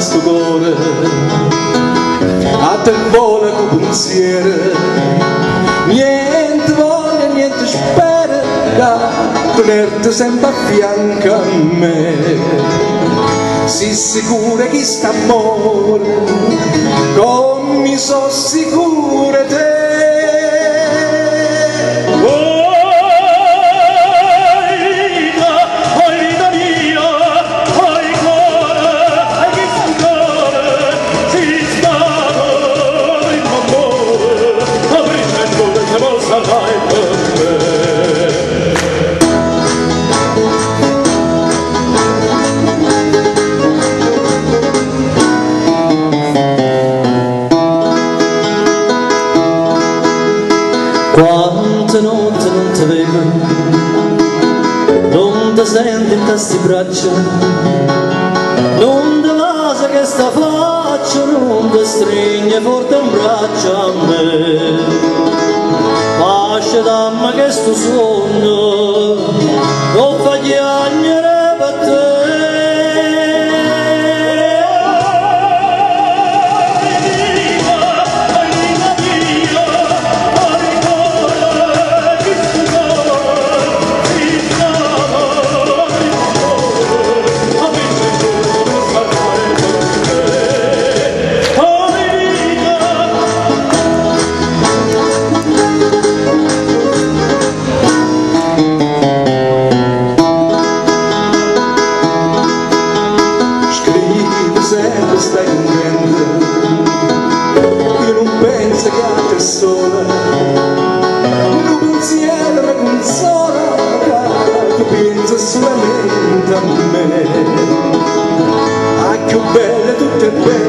stupore a te vola con pensiero. Niente voglia, niente spera da tenerti sempre a fianco a me. Si sicura chi sta amore come so sicura te. Quante notti non ti vedo, non ti senti in queste braccia, non ti vasa che sta faccia, non ti stringe forte un braccio a me. Dammi che sto sogno, sei non pensa che a te sola non pensiero che consola che pensa solamente a me. Ah che bella tutto è bene